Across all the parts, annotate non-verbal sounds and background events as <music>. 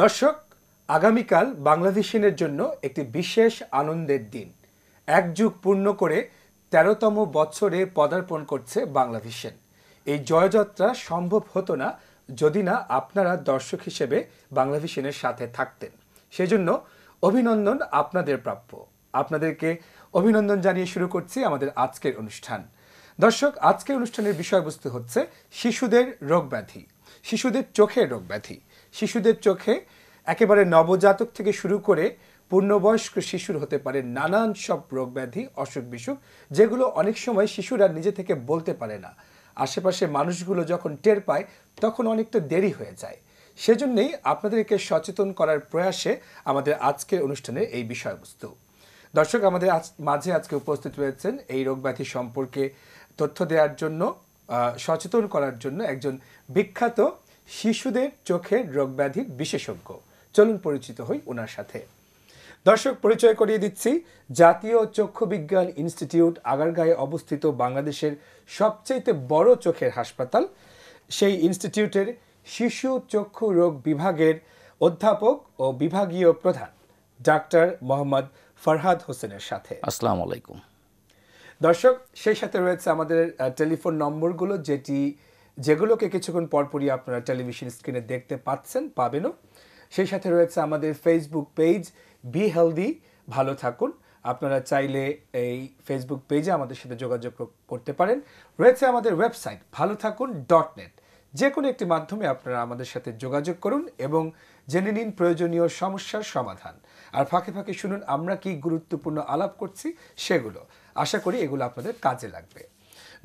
দর্শক, আগামীকাল বাংলাদেশিনের জন্য একটি বিশেষ আনন্দের দিন। এক যুগ পূর্ণ করে তেরোতম বছরে পদার্পণ করছে বাংলাদেশেন এই জয়যাত্রা সম্ভব হতো না যদি না আপনারা দর্শক হিসেবে বাংলাদেশিনের সাথে থাকতেন। সেজন্য অভিনন্দন আপনাদের প্রাপ্য। আপনাদেরকে অভিনন্দন জানিয়ে শুরু করছি আমাদের আজকের অনুষ্ঠান। দর্শক, আজকের অনুষ্ঠানের বিষয়বস্তু হচ্ছে শিশুদের রোগব্যাধি শিশুদের চোখের রোগব্যাধি শিশুদের চোখে একেবারে নবজাতক থেকে শুরু করে পূর্ণবয়স্ক শিশুর হতে পারে নানান সব রোগব্যাধি, অসুখ বিসুখ, যেগুলো অনেক সময় শিশুরা নিজে থেকে বলতে পারে না। আশেপাশে মানুষগুলো যখন টের পায়, তখন অনেকটা দেরি হয়ে যায়। সেজন্যই আপনাদেরকে সচেতন করার প্রয়াসে আমাদের আজকের অনুষ্ঠানের এই বিষয়বস্তু। দর্শক, আমাদের আজ, মাঝে আজকে উপস্থিত রয়েছেন এই রোগব্যাধি সম্পর্কে তথ্য দেওয়ার জন্য সচেতন করার জন্য একজন বিখ্যাত শিশুদের চোখের রোগব্যাধির বিশেষজ্ঞ। চলুন পরিচিত হই ওনার সাথে। দর্শক পরিচয় করিয়ে দিচ্ছি। জাতীয় চক্ষু বিজ্ঞান ইনস্টিটিউট আগারগাঁয়ে অবস্থিত বাংলাদেশের সবচেয়ে বড় চোখের হাসপাতাল। সেই ইনস্টিটিউটের শিশু চক্ষু রোগ বিভাগের অধ্যাপক ও বিভাগীয় প্রধান ডাক্তার মোহাম্মদ ফরহাদ হোসেনের সাথে। আসসালামু আলাইকুম। দর্শক সেই সাথে রয়েছে আমাদের টেলিফোন নম্বরগুলো যেটি যেগুলোকে কিছুক্ষণ পরপরই আপনারা টেলিভিশন স্ক্রিনে দেখতে পাচ্ছেন, পাবেনও। সেই সাথে রয়েছে আমাদের ফেসবুক পেজ বি হেলদি ভালো থাকুন। আপনারা চাইলে এই ফেসবুক পেজে আমাদের সাথে যোগাযোগ করতে পারেন। রয়েছে আমাদের ওয়েবসাইট ভালো থাকুন ডট নেট যে কোনো একটি মাধ্যমে আপনারা আমাদের সাথে যোগাযোগ করুন এবং জেনে নিন প্রয়োজনীয় সমস্যার সমাধান। আর ফাঁকে ফাঁকে শুনুন আমরা কি গুরুত্বপূর্ণ আলাপ করছি সেগুলো। আশা করি এগুলো আপনাদের কাজে লাগবে।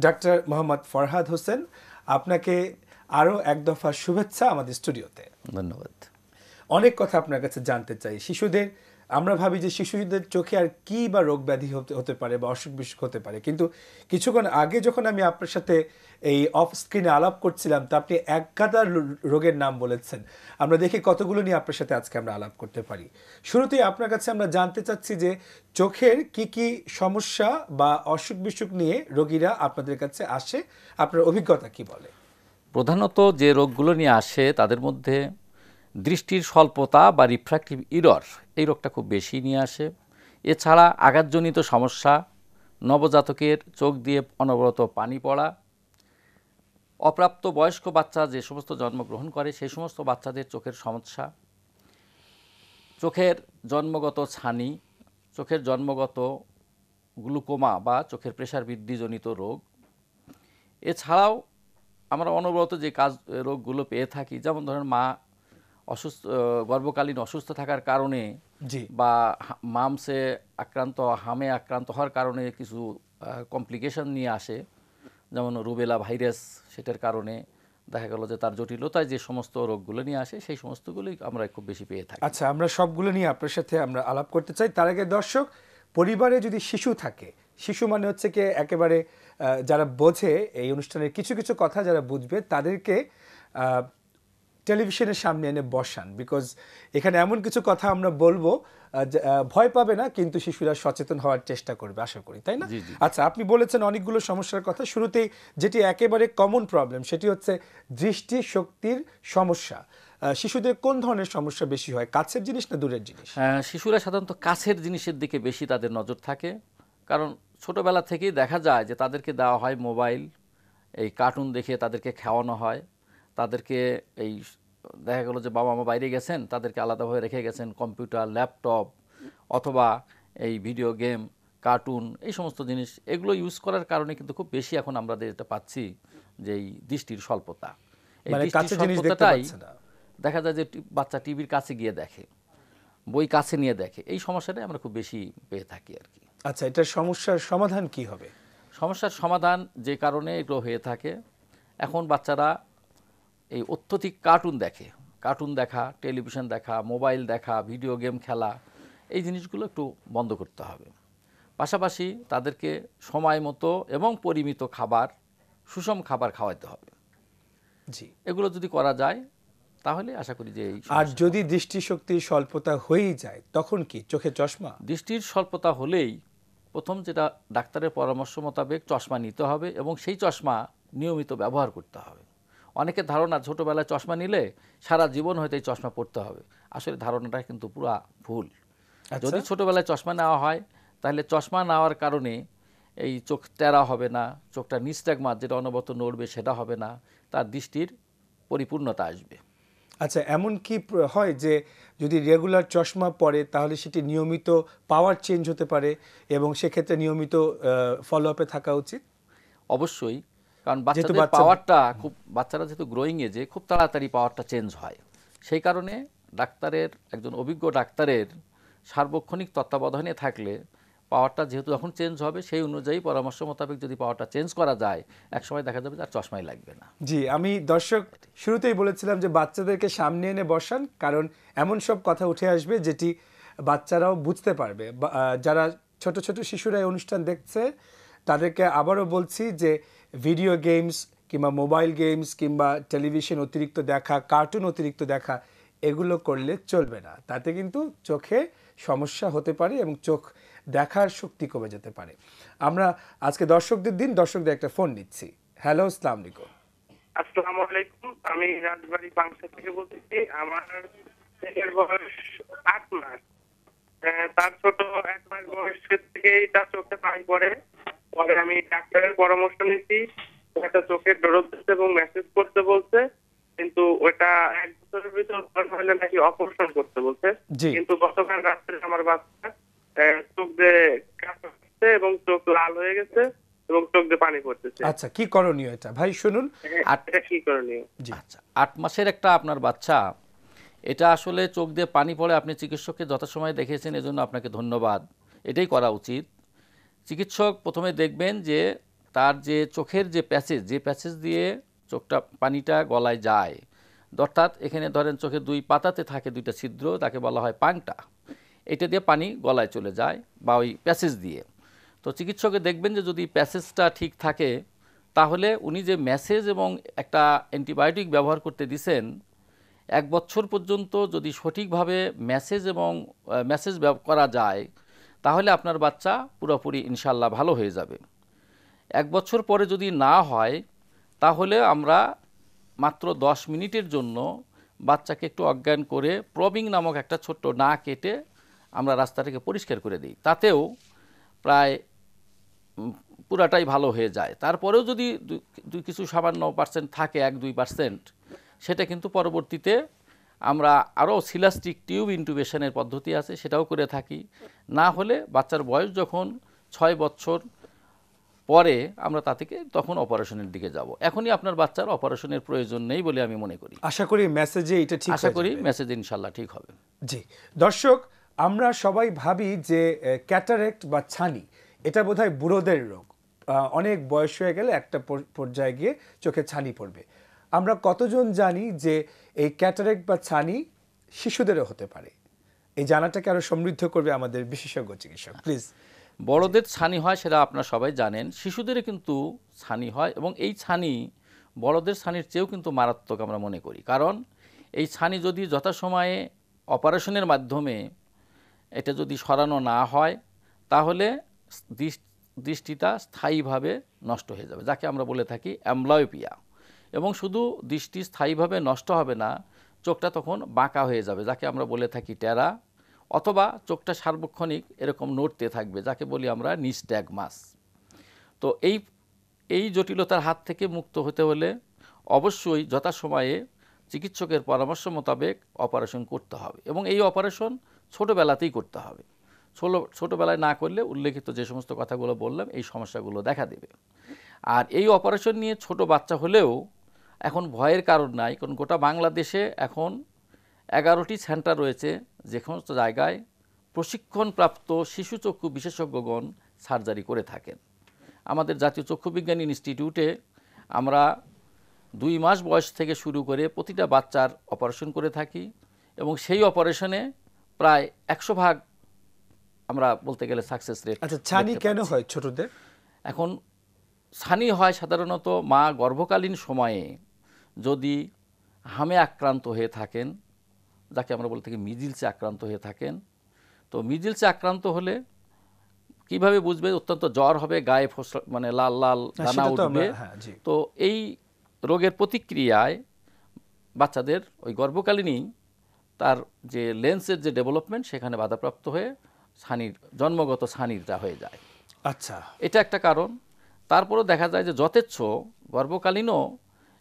ডাক্তার মোহাম্মদ ফরহাদ হোসেন আপনাকে আরও এক দফা শুভেচ্ছা আমাদের স্টুডিওতে। ধন্যবাদ। অনেক কথা আপনার কাছে জানতে চাই। শিশুদের আমরা ভাবি যে শিশুদের চোখে আর কি বা রোগ ব্যাধি হতে হতে পারে বা অসুখ বিসুখ হতে পারে। কিন্তু কিছুক্ষণ আগে যখন আমি আপনার সাথে এই অফ স্ক্রিনে আলাপ করছিলাম, তা আপনি এক রোগের নাম বলেছেন। আমরা দেখি কতগুলো নিয়ে আপনার সাথে আজকে আমরা আলাপ করতে পারি। শুরুতেই আপনার কাছে আমরা জানতে চাচ্ছি যে চোখের কি কি সমস্যা বা অসুখ বিসুখ নিয়ে রোগীরা আপনাদের কাছে আসে। আপনার অভিজ্ঞতা কি বলে? প্রধানত যে রোগগুলো নিয়ে আসে, তাদের মধ্যে দৃষ্টির স্বল্পতা বা রিফ্র্যাক্টিভ ইরর এই রোগটা খুব বেশি নিয়ে আসে। এছাড়া আঘাতজনিত সমস্যা, নবজাতকের চোখ দিয়ে অনবরত পানি পড়া অপ্রাপ্ত বয়স্ক বাচ্চা যে সমস্ত জন্মগ্রহণ করে সেই সমস্ত বাচ্চাদের চোখের সমস্যা, চোখের জন্মগত ছানি, চোখের জন্মগত গ্লুকোমা বা চোখের প্রেশার বৃদ্ধিজনিত রোগ। এছাড়াও আমরা অনবরত যে কাজ, রোগগুলো পেয়ে থাকি, যেমন ধরেন মা অসুস্থ গর্ভকালীন অসুস্থ থাকার কারণে জি। বা মামসে আক্রান্ত হামে আক্রান্ত হওয়ার কারণে কিছু কমপ্লিকেশন নিয়ে আসে। যেমন রুবেলা ভাইরাস সেটার কারণে দেখা গেল যে তার জটিলতায় যে সমস্ত রোগগুলো নিয়ে আসে সেই সমস্তগুলোই আমরা খুব বেশি পেয়ে থাকি। আচ্ছা আমরা সবগুলো নিয়ে আপনার সাথে আমরা আলাপ করতে চাই। তার আগে দর্শক পরিবারে যদি শিশু থাকে শিশু মানে হচ্ছে কি একেবারে যারা বোঝে এই অনুষ্ঠানের কিছু কিছু কথা যারা বুঝবে তাদেরকে টেলিভিশনের সামনে এনে বসান বিকজ এখানে এমন কিছু কথা আমরা বলব যে, ভয় পাবে না কিন্তু শিশুরা সচেতন হওয়ার চেষ্টা করবে আশা করি তাই না। আচ্ছা আপনি বলেছেন অনেকগুলো সমস্যার কথা শুরুতেই যেটি একেবারে কমন প্রবলেম সেটি হচ্ছে দৃষ্টি শক্তির সমস্যা শিশুদের কোন ধরনের সমস্যা বেশি হয় কাছের জিনিস না দূরের জিনিস? হ্যাঁ, শিশুরা সাধারণত কাছের জিনিসের দিকে বেশি তাদের নজর থাকে কারণ ছোটবেলা থেকেই দেখা যায় যে তাদেরকে দেওয়া হয় মোবাইল এই কার্টুন দেখে তাদেরকে খাওয়ানো হয় তাদেরকে এই দেখা গেলো যে বাবা মা বাইরে গেছেন তাদেরকে আলাদাভাবে রেখে গেছেন কম্পিউটার ল্যাপটপ অথবা এই ভিডিও গেম কার্টুন এই সমস্ত জিনিস। এগুলো ইউজ করার কারণে কিন্তু খুব বেশি এখন আমরা যেটা পাচ্ছি যে এই দৃষ্টির স্বল্পতা। এই মানে দৃষ্টির স্বল্পতাটাই দেখা যায় যে বাচ্চা টিভির কাছে গিয়ে দেখে বই কাছে নিয়ে দেখে। এই সমস্যাটাই আমরা খুব বেশি পেয়ে থাকি আর কি। আচ্ছা এটার সমস্যার সমাধান কি হবে? সমস্যার সমাধান যে কারণে এগুলো হয়ে থাকে। এখন বাচ্চারা এই অত্যধিক কার্টুন দেখে। কার্টুন দেখা টেলিভিশন দেখা মোবাইল দেখা ভিডিও গেম খেলা এই জিনিসগুলো একটু বন্ধ করতে হবে। পাশাপাশি তাদেরকে সময় মতো এবং পরিমিত খাবার সুষম খাবার খাওয়াতে হবে। জি। এগুলো যদি করা যায় তাহলে আশা করি যে এই আর যদি দৃষ্টিশক্তির স্বল্পতা হয়েই যায় তখন কি? চোখে চশমা? দৃষ্টির স্বল্পতা হলেই প্রথম যেটা ডাক্তারের পরামর্শ মোতাবেক চশমা নিতে হবে এবং সেই চশমা নিয়মিত ব্যবহার করতে হবে। অনেকের ধারণা ছোটোবেলায় চশমা নিলে সারা জীবন হয়তো এই চশমা পড়তে হবে। আসলে ধারণাটা কিন্তু পুরা ভুল। আচ্ছা। যদি ছোটোবেলায় চশমা নেওয়া হয় তাহলে চশমা নেওয়ার কারণে এই চোখ টেরা হবে না চোখটা নিস্টাগমাত যেটা অনবত নড়বে সেটা হবে না তার দৃষ্টির পরিপূর্ণতা আসবে। আচ্ছা এমন কি হয় যে যদি রেগুলার চশমা পরে তাহলে সেটি নিয়মিত পাওয়ার চেঞ্জ হতে পারে এবং সেক্ষেত্রে নিয়মিত ফলো আপে থাকা উচিত? অবশ্যই। কারণ বাচ্চাদের পাওয়ারটা খুব বাচ্চারা যেহেতু গ্রোয়িং এজে খুব তাড়াতাড়ি পাওয়ারটা চেঞ্জ হয়। সেই কারণে ডাক্তারের একজন অভিজ্ঞ ডাক্তারের সার্বক্ষণিক তত্ত্বাবধানে থাকলে পাওয়ারটা যেহেতু যখন চেঞ্জ হবে সেই অনুযায়ী পরামর্শ মোতাবেক যদি পাওয়ারটা চেঞ্জ করা যায় একসময় দেখা যাবে আর চশমাই লাগবে না। জি আমি দর্শক শুরুতেই বলেছিলাম যে বাচ্চাদেরকে সামনে এনে বসান কারণ এমন সব কথা উঠে আসবে যেটি বাচ্চারাও বুঝতে পারবে। বা- যারা ছোট ছোট শিশুরা এই অনুষ্ঠান দেখছে তাদেরকে আবারও বলছি যে ভিডিও গেমস কিংবা মোবাইল গেমস কিংবা টেলিভিশন অতিরিক্ত দেখা কার্টুন অতিরিক্ত দেখা, এগুলো করলে চলবে না। তাতে কিন্তু চোখে সমস্যা হতে পারে এবং চোখ দেখার শক্তি কমে যেতে পারে। আমরা আজকে দর্শকদের দিন, দর্শকদের একটা ফোন নিচ্ছি। হ্যালো আসসালামু আলাইকুম। আসসালামু আলাইকুম, আমি রাজবাড়ি বাংশা থেকে বলতেছি আমার ছেলের বয়স আট মাস। তার ছোট এক মাস বয়সের থেকেই তার চোখে পানি পড়ে। পরে আমি ডাক্তারের পরামর্শ নিয়েছি। একটা চোখের ডরব দিতে এবং মেসেজ করতে বলছে। কিন্তু ওটা এক বছরের ভিতর হলে নাকি অপারেশন করতে বলছে। কিন্তু গতকাল রাত্রে আমার বাচ্চা চোখ দিয়ে কাঁপা এবং চোখ লাল হয়ে গেছে এবং চোখ দিয়ে পানি পড়তেছে। আচ্ছা কি করণীয় এটা? ভাই শুনুন আর এটা কি করণীয়? জি। আচ্ছা আট মাসের একটা আপনার বাচ্চা এটা আসলে চোখ দিয়ে পানি পড়ে আপনি চিকিৎসককে যথাসময়ে দেখিয়েছেন এজন্য আপনাকে ধন্যবাদ। এটাই করা উচিত। চিকিৎসক প্রথমে দেখবেন যে তার যে চোখের যে প্যাসেজ যে প্যাসেজ দিয়ে চোখটা, পানিটা গলায় যায়, অর্থাৎ এখানে ধরেন চোখের দুই পাতাতে থাকে দুইটা ছিদ্র, তাকে বলা হয় পাংটা। এটা দিয়ে পানি গলায় চলে যায় বা ওই প্যাসেজ দিয়ে। তো চিকিৎসকে দেখবেন যে যদি প্যাসেজটা ঠিক থাকে, তাহলে উনি যে মেসেজ এবং একটা অ্যান্টিবায়োটিক ব্যবহার করতে দিছেন, এক বছর পর্যন্ত যদি সঠিকভাবে মেসেজ এবং মেসেজ করা যায় তাহলে আপনার বাচ্চা পুরোপুরি ইনশাল্লাহ ভালো হয়ে যাবে। এক বছর পরে যদি না হয়, তাহলে আমরা মাত্র দশ মিনিটের জন্য বাচ্চাকে একটু অজ্ঞান করে প্রবিং নামক একটা ছোট্ট না কেটে আমরা রাস্তাটাকে পরিষ্কার করে দিই। তাতেও প্রায় পুরাটাই ভালো হয়ে যায়। তারপরেও যদি কিছু সামান্য পার্সেন্ট থাকে, এক দুই পার্সেন্ট সেটা কিন্তু পরবর্তীতে আমরা আরও সিলাস্টিক টিউব ইন্টুবেশনের পদ্ধতি আছে সেটাও করে থাকি। না হলে বাচ্চার বয়স যখন ছয় বছর পরে আমরা তা থেকে তখন অপারেশনের দিকে যাব। এখনই আপনার বাচ্চার অপারেশনের প্রয়োজন নেই বলে আমি মনে করি। আশা করি মেসেজে এটা ঠিক আশা করি মেসেজ ইনশাল্লাহ ঠিক হবে। জি। দর্শক আমরা সবাই ভাবি যে ক্যাটারেক্ট বা ছানি এটা বোধহয় বুড়োদের রোগ। অনেক বয়স হয়ে গেলে একটা পর্যায়ে গিয়ে চোখে ছানি পড়বে। আমরা কতজন জানি যে এই ক্যাটারেক বা ছানি শিশুদেরও হতে পারে। এই জানাটাকে আরও সমৃদ্ধ করবে আমাদের বিশেষজ্ঞ চিকিৎসক। প্লিজ বড়দের ছানি হয় সেটা আপনারা সবাই জানেন। শিশুদের কিন্তু ছানি হয় এবং এই ছানি বড়দের ছানির চেয়েও কিন্তু মারাত্মক আমরা মনে করি। কারণ এই ছানি যদি যথাসময়ে অপারেশনের মাধ্যমে এটা যদি সরানো না হয়, তাহলে দৃষ- দৃষ্টিটা স্থায়ীভাবে নষ্ট হয়ে যাবে, যাকে আমরা বলে থাকি অ্যামব্লয়োপিয়া এবং শুধু দৃষ্টি স্থায়ীভাবে নষ্ট হবে না, চোখটা তখন বাঁকা হয়ে যাবে, যাকে আমরা বলে থাকি টেরা, অথবা চোখটা সার্বক্ষণিক এরকম নড়তে থাকবে, যাকে বলি আমরা নিস্ট্যাগমাস তো এই এই জটিলতার হাত থেকে মুক্ত হতে হলে অবশ্যই যথাসময়ে চিকিৎসকের পরামর্শ মোতাবেক অপারেশন করতে হবে এবং এই অপারেশন ছোটোবেলাতেই করতে হবে। ছোটো ছোটোবেলায় না করলে উল্লেখিত যে সমস্ত কথাগুলো বললাম, এই সমস্যাগুলো দেখা দেবে। আর এই অপারেশন নিয়ে ছোট বাচ্চা হলেও এখন ভয়ের কারণ নাই কারণ গোটা বাংলাদেশে এখন এগারোটি সেন্টার রয়েছে যে সমস্ত জায়গায় প্রশিক্ষণপ্রাপ্ত শিশু চক্ষু বিশেষজ্ঞগণ সার্জারি করে থাকেন। আমাদের জাতীয় চক্ষু বিজ্ঞান ইনস্টিটিউটে আমরা দুই মাস বয়স থেকে শুরু করে প্রতিটা বাচ্চার অপারেশন করে থাকি এবং সেই অপারেশনে প্রায় একশো ভাগ আমরা বলতে গেলে সাকসেস রেট আচ্ছা ছানি কেন হয় ছোটদের? এখন ছানি হয় সাধারণত মা গর্ভকালীন সময়ে যদি হামে আক্রান্ত হয়ে থাকেন যাকে আমরা বলে থাকি মিজিলসে আক্রান্ত হয়ে থাকেন তো মিজিলসে আক্রান্ত হলে কীভাবে বুঝবে? অত্যন্ত জ্বর হবে গায়ে ফসল মানে লাল লাল হ্যাঁ, দানা উঠবে। হ্যাঁ। তো এই রোগের প্রতিক্রিয়ায় বাচ্চাদের ওই গর্ভকালীনই তার যে লেন্সের যে ডেভেলপমেন্ট সেখানে বাধাপ্রাপ্ত হয়ে ছানির জন্মগত ছানিরটা হয়ে যায়। আচ্ছা। এটা একটা কারণ। তারপরেও দেখা যায় যে যথেচ্ছ গর্ভকালীনও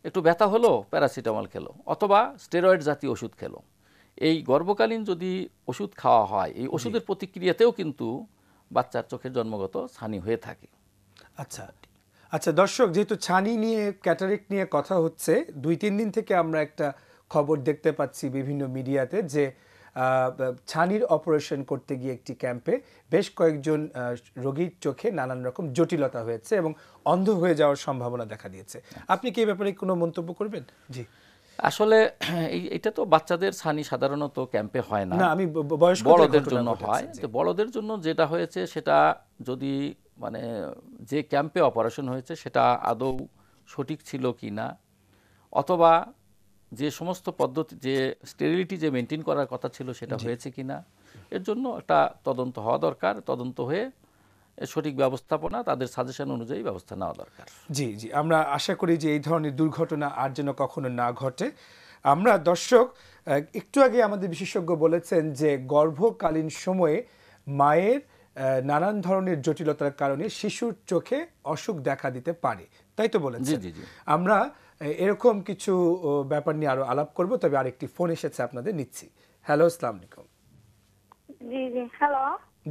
একটু ব্যথা হলো প্যারাসিটামল খেলো অথবা স্টেরয়েড জাতীয় ওষুধ খেলো। এই গর্ভকালীন যদি ওষুধ খাওয়া হয় এই ওষুধের প্রতিক্রিয়াতেও কিন্তু বাচ্চার চোখের জন্মগত ছানি হয়ে থাকে। আচ্ছা আচ্ছা দর্শক যেহেতু ছানি নিয়ে ক্যাটারেক্ট নিয়ে কথা হচ্ছে দুই তিন দিন থেকে আমরা একটা খবর দেখতে পাচ্ছি বিভিন্ন মিডিয়াতে যে ছানির অপারেশন করতে গিয়ে একটি ক্যাম্পে বেশ কয়েকজন রোগীর চোখে নানান রকম জটিলতা হয়েছে এবং অন্ধ হয়ে যাওয়ার সম্ভাবনা দেখা দিয়েছে। আপনি কি এই ব্যাপারে কোনো মন্তব্য করবেন? জি। আসলে এই এটা তো বাচ্চাদের ছানি সাধারণত ক্যাম্পে হয় না। না আমি বড়দের জন্য হয়। বড়দের জন্য যেটা হয়েছে সেটা যদি মানে যে ক্যাম্পে অপারেশন হয়েছে সেটা আদৌ সঠিক ছিল কি না অথবা যে সমস্ত পদ্ধতি যে স্টেরিলিটি যে মেনটেন করার কথা ছিল সেটা হয়েছে কি না এর জন্য একটা তদন্ত হওয়া দরকার তদন্ত হয়ে সঠিক ব্যবস্থাপনা তাদের সাজেশন অনুযায়ী ব্যবস্থা নেওয়া দরকার। জি জি আমরা আশা করি যে এই ধরনের দুর্ঘটনা আর যেন কখনো না ঘটে। আমরা দর্শক একটু আগে আমাদের বিশেষজ্ঞ বলেছেন যে গর্ভকালীন সময়ে মায়ের নানান ধরনের জটিলতার কারণে শিশুর চোখে অসুখ দেখা দিতে পারে। তাই তো বলেছেন। জি, জি, জি। আমরা এরকম কিছু ব্যাপার নিয়ে আরও আলাপ করব তবে আরেকটি ফোন এসেছে আপনাদের নিচ্ছি। হ্যালো আসসালামু আলাইকুম। জি জি হ্যালো।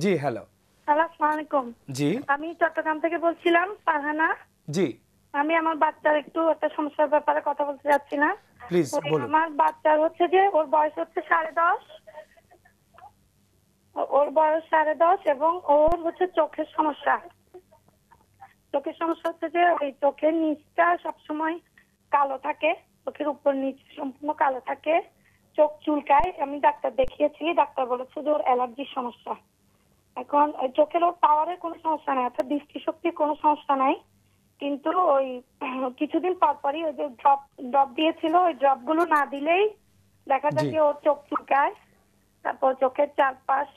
জি হ্যালো। হ্যালো আসসালামু আলাইকুম। জি। আমি চট্টগ্রাম থেকে বলছিলাম ফারহানা। জি। আমি আমার বাচ্চার একটু একটা সমস্যার ব্যাপারে কথা বলতে যাচ্ছি না। প্লিজ বলুন। আমার বাচ্চার হচ্ছে যে ওর বয়স হচ্ছে সাড়ে দশ। ওর বয়স সাড়ে দশ এবং ওর হচ্ছে চোখের সমস্যা। চোখের সমস্যা হচ্ছে যে ওই চোখের নিচটা সবসময় কালো থাকে চোখের উপর নিচ সম্পূর্ণ কালো থাকে চোখ চুলকায়। আমি ডাক্তার দেখিয়েছি ডাক্তার বলেছে যে ওর অ্যালার্জির সমস্যা। এখন ওই চোখের ওর পাওয়ারের কোনো সমস্যা নাই অর্থাৎ দৃষ্টিশক্তির কোনো সমস্যা নাই। কিন্তু ওই <clears throat> কিছুদিন পর পরই ওই যে ড্রপ ড্রপ দিয়েছিল ওই ড্রপগুলো না দিলেই দেখা যায় যে ওর চোখ চুলকায়। তারপর চোখের চারপাশ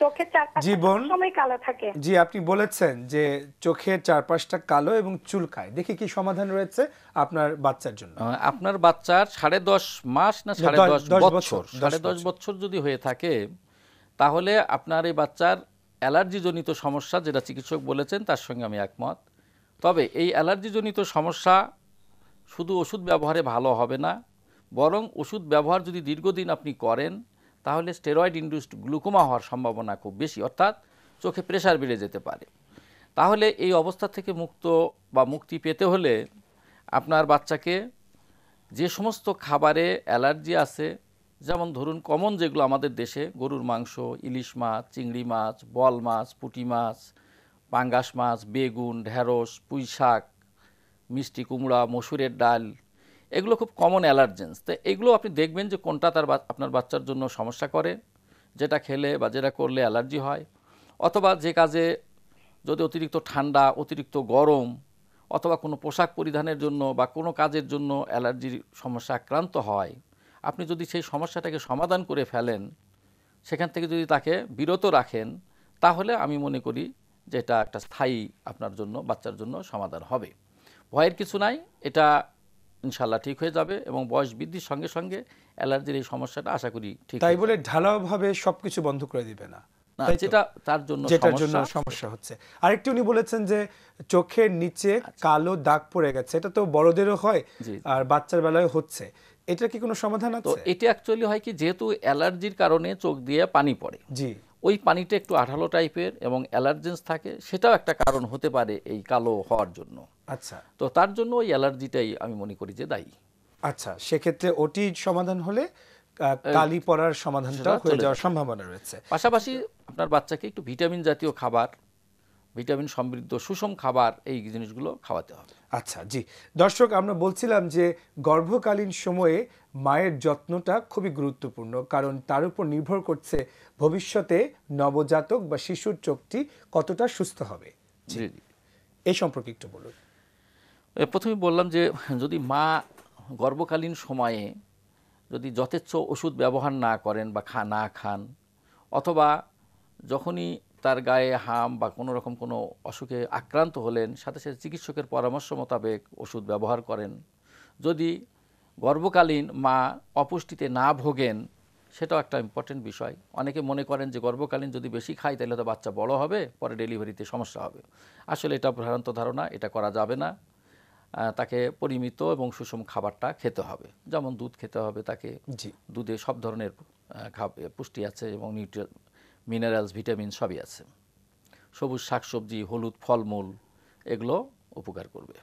চোখের চারপাশ জি, বোন। সময় কালো থাকে। জি আপনি বলেছেন যে চোখের চারপাশটা কালো এবং চুলকায়। দেখি কি সমাধান রয়েছে আপনার বাচ্চার জন্য। আপনার বাচ্চার সাড়ে দশ মাস না সাড়ে দশ- বছর, সাড়ে দশ বছর। বছর যদি হয়ে থাকে তাহলে আপনার এই বাচ্চার অ্যালার্জিজনিত সমস্যা যেটা চিকিৎসক বলেছেন তার সঙ্গে আমি একমত। তবে এই অ্যালার্জিজনিত সমস্যা শুধু ওষুধ ব্যবহারে ভালো হবে না বরং ওষুধ ব্যবহার যদি দীর্ঘদিন আপনি করেন তাহলে স্টেরয়েড ইন্ডিউসড গ্লুকোমা হওয়ার সম্ভাবনা খুব বেশি, অর্থাৎ চোখে প্রেশার বেড়ে যেতে পারে। তাহলে এই অবস্থা থেকে মুক্ত বা মুক্তি পেতে হলে আপনার বাচ্চাকে যে সমস্ত খাবারে অ্যালার্জি আছে, যেমন ধরুন কমন যেগুলো আমাদের দেশে, গরুর মাংস, ইলিশ মাছ, চিংড়ি মাছ, বল মাছ, পুঁটি মাছ, পাঙ্গাস মাছ, বেগুন, ঢেঁড়স পুঁই শাক মিষ্টি কুমড়া, মসুরের ডাল এগুলো খুব কমন অ্যালার্জেন্স তো এগুলো আপনি দেখবেন যে কোনটা তার আপনার বাচ্চার জন্য সমস্যা করে, যেটা খেলে বা যেটা করলে অ্যালার্জি হয়। অথবা যে কাজে যদি অতিরিক্ত ঠান্ডা, অতিরিক্ত গরম, অথবা কোনো পোশাক পরিধানের জন্য বা কোনো কাজের জন্য অ্যালার্জির সমস্যা আক্রান্ত হয়, আপনি যদি সেই সমস্যাটাকে সমাধান করে ফেলেন, সেখান থেকে যদি তাকে বিরত রাখেন, তাহলে আমি মনে করি যে এটা একটা স্থায়ী আপনার জন্য, বাচ্চার জন্য সমাধান হবে। ভয়ের কিছু নাই, এটা ইনশাল্লাহ ঠিক হয়ে যাবে এবং বয়স বৃদ্ধির সঙ্গে সঙ্গে অ্যালার্জির এই সমস্যাটা আশা করি ঠিক তাই বলে ঢালাওভাবে সবকিছু বন্ধ করে দিবে না? যেটা তার জন্য যেটার জন্য সমস্যা হচ্ছে। আরেকটু উনি বলেছেন যে চোখের নিচে কালো দাগ পড়ে গেছে। এটা তো বড়দেরও হয় আর বাচ্চার বেলায় হচ্ছে। এটার কি কোনো সমাধান আছে? এটা অ্যাকচুয়ালি হয় কি যেহেতু অ্যালার্জির কারণে চোখ দিয়ে পানি পড়ে। জি। ওই পানিটা একটু আঠালো টাইপের এবং অ্যালার্জেন্স থাকে সেটাও একটা কারণ হতে পারে এই কালো হওয়ার জন্য। আচ্ছা। তো তার জন্য ওই অ্যালার্জিটাই আমি মনে করি যে দায়ী। আচ্ছা সেক্ষেত্রে ওটি সমাধান হলে কালি পড়ার সমাধানটা হয়ে যাওয়ার সম্ভাবনা রয়েছে। পাশাপাশি আপনার বাচ্চাকে একটু ভিটামিন জাতীয় খাবার ভিটামিন সমৃদ্ধ সুষম খাবার এই জিনিসগুলো খাওয়াতে হবে। আচ্ছা জি। দর্শক আমরা বলছিলাম যে গর্ভকালীন সময়ে মায়ের যত্নটা খুবই গুরুত্বপূর্ণ কারণ তার উপর নির্ভর করছে ভবিষ্যতে নবজাতক বা শিশুর চোখটি কতটা সুস্থ হবে। এই সম্পর্কে একটু বলুন। প্রথমে বললাম যে যদি মা গর্ভকালীন সময়ে যদি যথেচ্ছ ওষুধ ব্যবহার না করেন বা খা না খান অথবা যখনই তার গায়ে হাম বা কোনো রকম কোনো অসুখে আক্রান্ত হলেন সাথে সাথে চিকিৎসকের পরামর্শ মোতাবেক ওষুধ ব্যবহার করেন যদি গর্ভকালীন মা অপুষ্টিতে না ভোগেন সেটাও একটা ইম্পর্টেন্ট বিষয়। অনেকে মনে করেন যে গর্ভকালীন যদি বেশি খায় তাহলে তো বাচ্চা বড় হবে পরে ডেলিভারিতে সমস্যা হবে। আসলে এটা ভ্রান্ত ধারণা এটা করা যাবে না। তাকে পরিমিত এবং সুষম খাবারটা খেতে হবে। যেমন দুধ খেতে হবে তাকে। জি। দুধে সব ধরনের পুষ্টি আছে এবং নিউট্রি মিনারেলস ভিটামিন সবই আছে। সবুজ শাকসবজি হলুদ ফলমূল এগুলো উপকার করবে।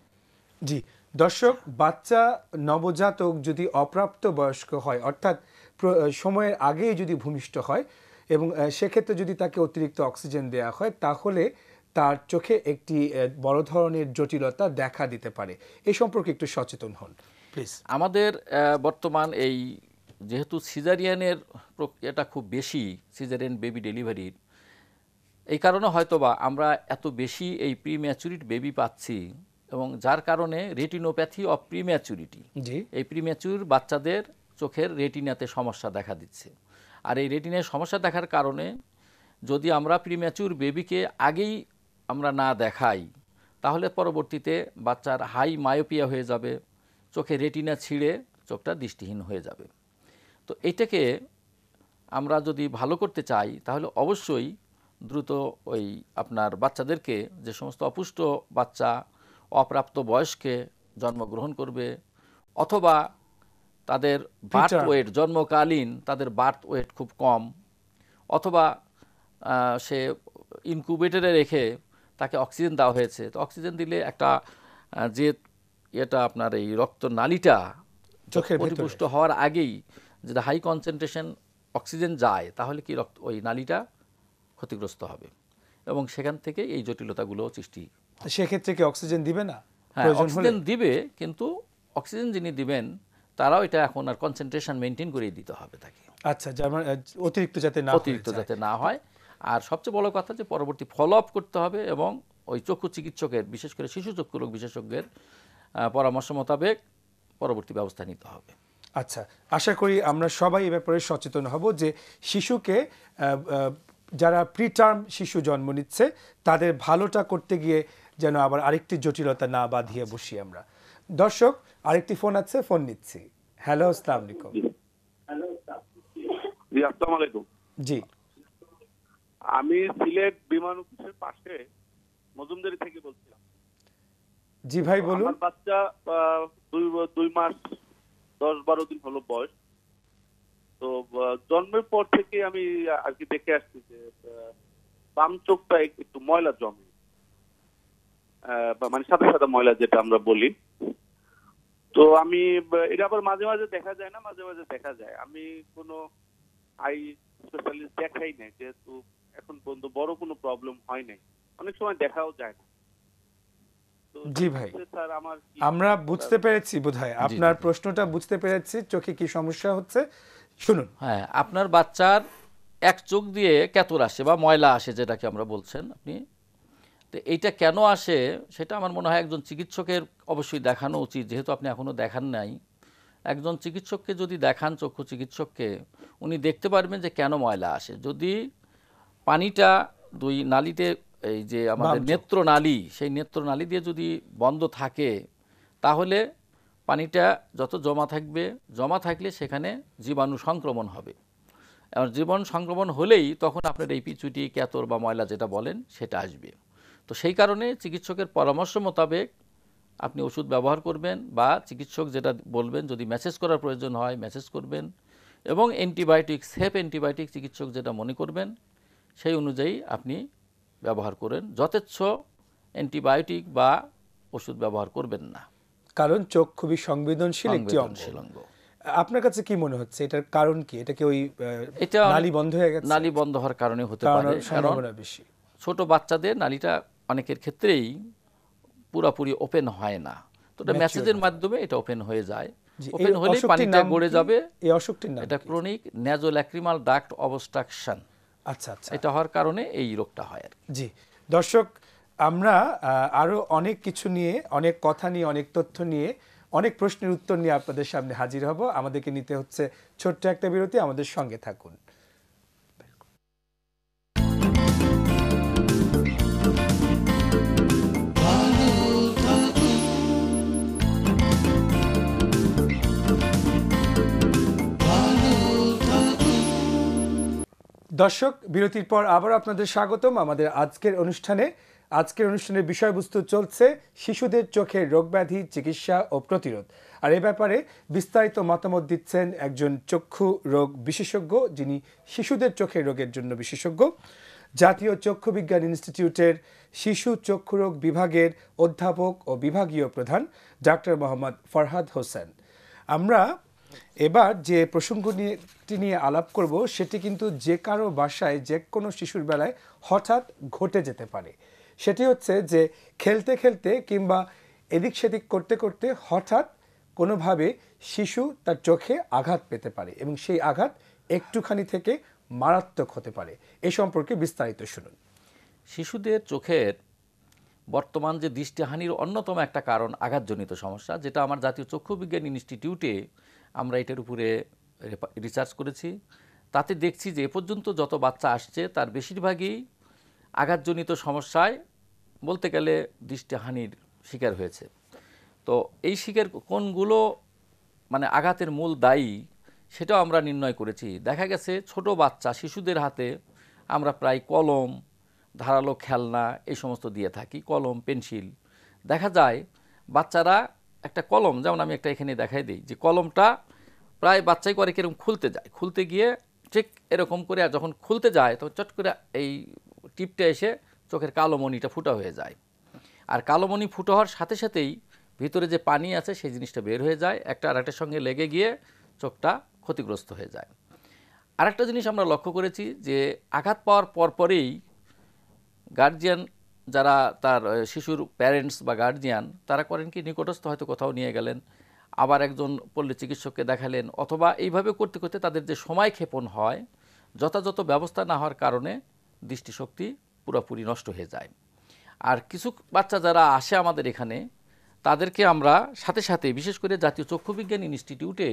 জি। দর্শক, বাচ্চা নবজাতক যদি অপ্রাপ্ত বয়স্ক হয়, অর্থাৎ সময়ের আগেই যদি ভূমিষ্ঠ হয় এবং সেক্ষেত্রে যদি তাকে অতিরিক্ত অক্সিজেন দেওয়া হয়, তাহলে তার চোখে একটি বড় ধরনের জটিলতা দেখা দিতে পারে। এই সম্পর্কে একটু সচেতন হন, প্লিজ। আমাদের বর্তমান এই যেহেতু সিজারিয়ানের প্রক্রিয়াটা খুব বেশি, সিজারিয়ান বেবি ডেলিভারির, এই কারণে হয়তোবা আমরা এত বেশি এই প্রি ম্যাচুরিট বেবি পাচ্ছি এবং যার কারণে রেটিনোপ্যাথি অফ প্রিম্যাচুরিটি জি। এই প্রিম্যাচুর বাচ্চাদের চোখের রেটিনাতে সমস্যা দেখা দিচ্ছে। আর এই রেটিনায় সমস্যা দেখার কারণে যদি আমরা প্রিম্যাচুর বেবিকে আগেই আমরা না দেখাই তাহলে পরবর্তীতে বাচ্চার হাই মায়োপিয়া হয়ে যাবে চোখে রেটিনা ছিঁড়ে চোখটা দৃষ্টিহীন হয়ে যাবে। তো এটাকে আমরা যদি ভালো করতে চাই তাহলে অবশ্যই দ্রুত ওই আপনার বাচ্চাদেরকে যে সমস্ত অপুষ্ট বাচ্চা অপ্রাপ্ত বয়স্কে জন্মগ্রহণ করবে অথবা তাদের বার্থ ওয়েট জন্মকালীন তাদের বার্থ ওয়েট খুব কম অথবা সে ইনকিউবেটরে রেখে তাকে অক্সিজেন দেওয়া হয়েছে। তো অক্সিজেন দিলে একটা যে এটা আপনার এই রক্ত নালীটা। পরিপুষ্ট হওয়ার আগেই যদি হাই কনসেন্ট্রেশন অক্সিজেন যায় তাহলে কি রক্ত ওই নালীটা ক্ষতিগ্রস্ত হবে। এবং সেখান থেকে এই জটিলতাগুলো সৃষ্টি সেক্ষেত্রে কি অক্সিজেন দিবে না? হ্যাঁ অক্সিজেন দিবে কিন্তু অক্সিজেন যিনি দিবেন তারাও এটা এখন আর কনসেন্ট্রেশন মেনটেন করে দিতে হবে তাকে। আচ্ছা যেমন অতিরিক্ত যাতে না অতিরিক্ত যাতে না হয়। আর সবচেয়ে বড় কথা যে পরবর্তী ফলো আপ করতে হবে এবং ওই চক্ষু চিকিৎসকের বিশেষ করে শিশু চক্ষু রোগ বিশেষজ্ঞের পরামর্শ মোতাবেক পরবর্তী ব্যবস্থা নিতে হবে। আচ্ছা আশা করি আমরা সবাই এ ব্যাপারে সচেতন হব যে শিশুকে যারা প্রিটার্ম শিশু জন্ম নিচ্ছে তাদের ভালোটা করতে গিয়ে যেন আবার আরেকটি জটিলতা না বাঁধিয়ে বসি আমরা। দর্শক আরেকটি ফোন আছে ফোন নিচ্ছি। হ্যালো আসসালামু আলাইকুম জি আসসালামু আলাইকুম জি। আমি সিলেট বিমান অফিসের পাশে মজুমদারি থেকে বলছিলাম। জি ভাই বলুন। আমার বাচ্চা দুই দুই মাস দশ বারো দিন হলো বয়স। তো জন্মের পর থেকে আমি আর কি দেখে আসছি যে বাম চোখটা একটু ময়লা জমে। মানে সাদা সাদা ময়লা যেটা আমরা বলি। তো আমি এটা আবার মাঝে মাঝে দেখা যায় না মাঝে মাঝে দেখা যায়। আমি কোনো আই স্পেশালিস্ট দেখাই নাই যেহেতু এখন পর্যন্ত বড় কোনো প্রবলেম হয় নাই। অনেক সময় দেখাও যায় না। জি ভাই। স্যার আমার কি- আমরা বুঝতে পেরেছি বোধহয়। আপনার প্রশ্নটা বুঝতে পেরেছি চোখে কি সমস্যা হচ্ছে? শুনুন। হ্যাঁ আপনার বাচ্চার এক চোখ দিয়ে কেতর আসে বা ময়লা আসে যেটাকে আমরা বলছেন আপনি তো এইটা কেন আসে সেটা আমার মনে হয় একজন চিকিৎসকের অবশ্যই দেখানো উচিত। যেহেতু আপনি এখনও দেখান নাই। একজন চিকিৎসককে যদি দেখান চক্ষু চিকিৎসককে উনি দেখতে পারবেন যে কেন ময়লা আসে। যদি পানিটা দুই নালীতে এই যে আমাদের নেত্রনালী সেই নেত্রনালী দিয়ে যদি বন্ধ থাকে তাহলে পানিটা যত জমা থাকবে জমা থাকলে সেখানে জীবাণু সংক্রমণ হবে। আর জীবাণু সংক্রমণ হলেই তখন আপনার এই পিচুটি ক্যাতর বা ময়লা যেটা বলেন সেটা আসবে। তো সেই কারণে চিকিৎসকের পরামর্শ মোতাবেক আপনি ওষুধ ব্যবহার করবেন বা চিকিৎসক যেটা বলবেন যদি মেসেজ করার প্রয়োজন হয় মেসেজ করবেন এবং অ্যান্টিবায়োটিক সেফ অ্যান্টিবায়োটিক চিকিৎসক যেটা মনে করবেন সেই অনুযায়ী আপনি ব্যবহার করেন। যথেচ্ছ অ্যান্টিবায়োটিক বা ওষুধ ব্যবহার করবেন না। কারণ চোখ খুবই সংবেদনশীল একটি অঙ্গ। আপনার কাছে কি মনে হচ্ছে? এটার কারণ কি? এটা কি ওই এটা নালী বন্ধ হয়ে গেছে? নালী বন্ধ হওয়ার কারণে হতে পারে। কারণ বেশি। ছোট বাচ্চাদের নালীটা অনেকের ক্ষেত্রেই পুরাপুরি ওপেন হয় না। তো এটা মেসেজের মাধ্যমে এটা ওপেন হয়ে যায়। ওপেন অসুখটির পানিটা গড়ে যাবে। এই অসুখটির নাম এটা? ক্রনিক ন্যাজোল্যাক্রিমাল ডাক্ট অবস্ট্রাকশন আচ্ছা আচ্ছা। এটা হওয়ার কারণে এই রোগটা হয় আর জি দর্শক আমরা আহ, আরও অনেক কিছু নিয়ে অনেক কথা নিয়ে অনেক তথ্য নিয়ে অনেক প্রশ্নের উত্তর নিয়ে আপনাদের সামনে হাজির হব। আমাদেরকে নিতে হচ্ছে ছোট্ট একটা বিরতি। আমাদের সঙ্গে থাকুন। দর্শক, বিরতির পর আবার আপনাদের স্বাগতম। আমাদের আজকের অনুষ্ঠানে, আজকের অনুষ্ঠানের বিষয়বস্তু চলছে শিশুদের চোখের রোগব্যাধি, চিকিৎসা ও প্রতিরোধ। আর এ ব্যাপারে বিস্তারিত মতামত দিচ্ছেন একজন চক্ষু রোগ বিশেষজ্ঞ, যিনি শিশুদের চোখের রোগের জন্য বিশেষজ্ঞ। জাতীয় চক্ষু বিজ্ঞান ইনস্টিটিউটের শিশু চক্ষু রোগ বিভাগের অধ্যাপক ও বিভাগীয় প্রধান ডাক্তার মোহাম্মদ ফরহাদ হোসেন। আমরা এবার যে প্রসঙ্গ নিয়ে নিয়ে আলাপ করব, সেটি কিন্তু যে কারও বাসায় যে কোনো শিশুর বেলায় হঠাৎ ঘটে যেতে পারে। সেটি হচ্ছে যে খেলতে খেলতে কিংবা এদিক সেদিক করতে করতে হঠাৎ কোনোভাবে শিশু তার চোখে আঘাত পেতে পারে এবং সেই আঘাত একটুখানি থেকে মারাত্মক হতে পারে। এ সম্পর্কে বিস্তারিত শুনুন। শিশুদের চোখের বর্তমান যে দৃষ্টিহানির অন্যতম একটা কারণ আঘাতজনিত সমস্যা, যেটা আমার জাতীয় চক্ষু বিজ্ঞান ইনস্টিটিউটে আমরা এটার উপরে রিসার্চ করেছি। তাতে দেখছি যে এ পর্যন্ত যত বাচ্চা আসছে, তার বেশিরভাগই আঘাতজনিত সমস্যায় বলতে গেলে দৃষ্টিহানির শিকার হয়েছে। তো এই শিকার কোনগুলো মানে আঘাতের মূল দায়ী, সেটাও আমরা নির্ণয় করেছি। দেখা গেছে ছোট বাচ্চা, শিশুদের হাতে আমরা প্রায় কলম, ধারালো খেলনা, এই সমস্ত দিয়ে থাকি, কলম, পেন্সিল। দেখা যায় বাচ্চারা একটা কলম, যেমন আমি একটা এখানে দেখাই দিই, যে কলমটা প্রায় বাচ্চাই করে কীরকম খুলতে যায়। খুলতে গিয়ে ঠিক এরকম করে যখন খুলতে যায়, তখন চট করে এই টিপটা এসে চোখের কালো মণিটা ফুটা হয়ে যায়। আর কালো মণি ফুটো হওয়ার সাথে সাথেই ভিতরে যে পানি আছে, সেই জিনিসটা বের হয়ে যায়, একটা আর একটার সঙ্গে লেগে গিয়ে চোখটা ক্ষতিগ্রস্ত হয়ে যায়। আরেকটা জিনিস আমরা লক্ষ্য করেছি যে আঘাত পাওয়ার পরপরেই গার্জিয়ান যারা তার শিশুর প্যারেন্টস বা গার্জিয়ান তারা করেন কি, নিকটস্থ হয়তো কোথাও নিয়ে গেলেন, আবার একজন পল্লী চিকিৎসককে দেখালেন, অথবা এইভাবে করতে করতে তাদের যে সময় ক্ষেপণ হয়, যথাযথ ব্যবস্থা না হওয়ার কারণে দৃষ্টিশক্তি পুরোপুরি নষ্ট হয়ে যায়। আর কিছু বাচ্চা যারা আসে আমাদের এখানে, তাদেরকে আমরা সাথে সাথে, বিশেষ করে জাতীয় চক্ষু বিজ্ঞান ইনস্টিটিউটে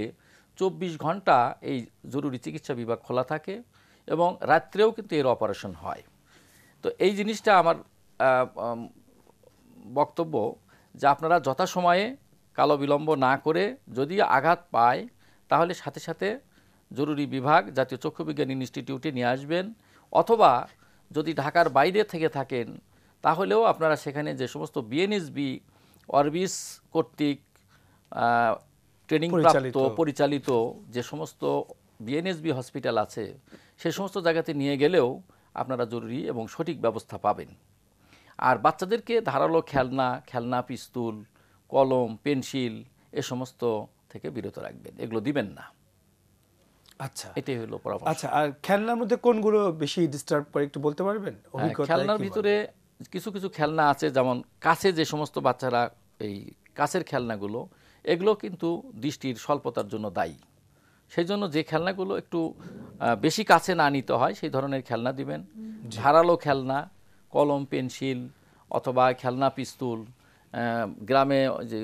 চব্বিশ ঘণ্টা এই জরুরি চিকিৎসা বিভাগ খোলা থাকে এবং রাত্রেও কিন্তু এর অপারেশন হয়। তো এই জিনিসটা আমার বক্তব্য যে আপনারা যথাসময়ে কালো বিলম্ব না করে যদি আঘাত পায় তাহলে সাথে সাথে জরুরি বিভাগ জাতীয় চক্ষু বিজ্ঞান ইনস্টিটিউটে নিয়ে আসবেন অথবা যদি ঢাকার বাইরে থেকে থাকেন তাহলেও আপনারা সেখানে যে সমস্ত বিএনএসবি অরবিস কর্তৃক ট্রেনিং প্রাপ্ত পরিচালিত। পরিচালিত যে সমস্ত বিএনএসবি হসপিটাল আছে সে সমস্ত জায়গাতে নিয়ে গেলেও আপনারা জরুরি এবং সঠিক ব্যবস্থা পাবেন আর বাচ্চাদেরকে ধারালো খেলনা খেলনা পিস্তুল কলম পেন্সিল এ সমস্ত থেকে বিরত রাখবেন। এগুলো দিবেন না। আচ্ছা। এটাই হলো পরামর্শ। আচ্ছা আর খেলনার মধ্যে কোনগুলো বেশি ডিস্টার্ব করে একটু বলতে পারবেন? হ্যাঁ, খেলনার ভিতরে কিছু কিছু খেলনা আছে যেমন কাছে যে সমস্ত বাচ্চারা এই কাছের খেলনাগুলো এগুলো কিন্তু দৃষ্টির স্বল্পতার জন্য দায়ী। সেই জন্য যে খেলনাগুলো একটু বেশি কাছে না নিতে হয় সেই ধরনের খেলনা দিবেন। ধারালো খেলনা কলম পেন্সিল অথবা খেলনা পিস্তুল গ্রামে যে